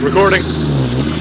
Recording.